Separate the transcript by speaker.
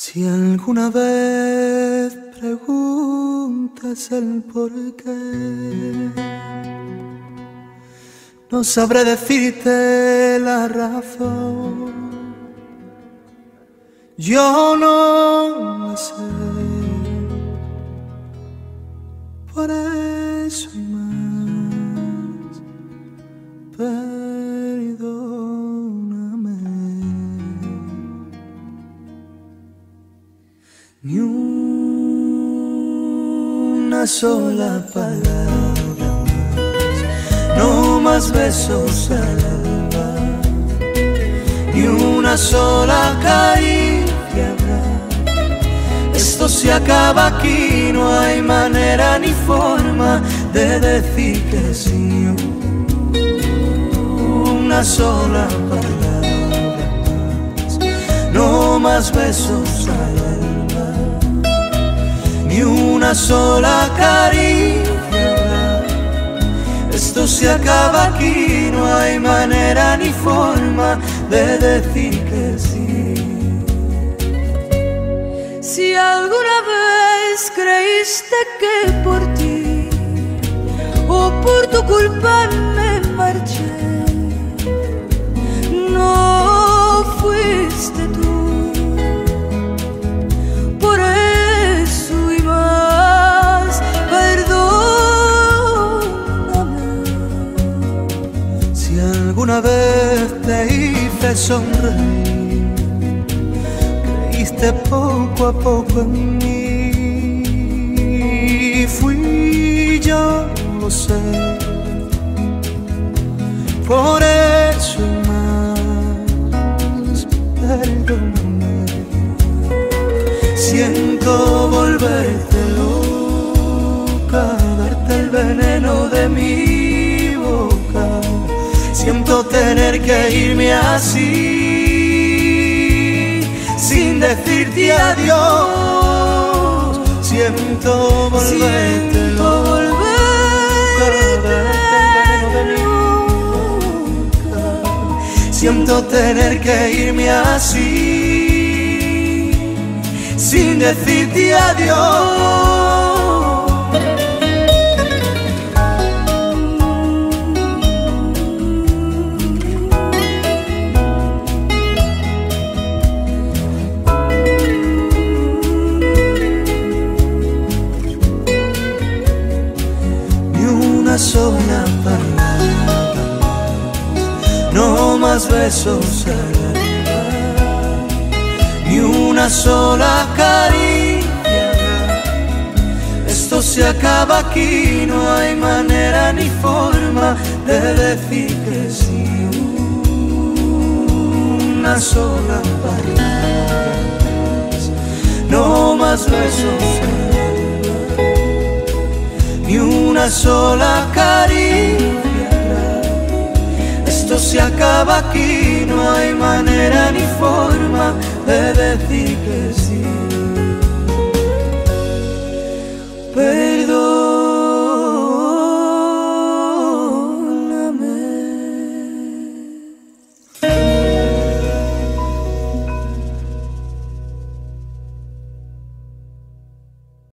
Speaker 1: Si alguna vez preguntas el por qué, no sabré decirte la razón. Yo no la sé. Por eso Ni una sola palabra más, no más besos al alba, ni una sola caricia habrá. Esto se acaba aquí, no hay manera ni forma de decir que sí. Una sola palabra más, no más besos al alba, ni una sola caricia. Esto se acaba aquí, no hay manera ni forma de decir que sí.
Speaker 2: Si alguna vez creíste que por ti o por tu culpa me marché,
Speaker 1: alguna vez te hice sonreír, creíste poco a poco en mí. Fui yo, lo sé. Por eso más, perdóname. Siento volverte loca, darte el veneno de. Siento tener que irme así, sin decirte adiós. Siento volverte
Speaker 2: Siento volverte.
Speaker 1: Siento tener que irme así, sin decirte adiós. Palabra más, no más besos al ni una sola caricia. Esto se acaba aquí, no hay manera ni forma de decir que sí. Una sola palabra no más besos al sola caricia. Esto se acaba aquí, no hay manera ni forma de decir que sí.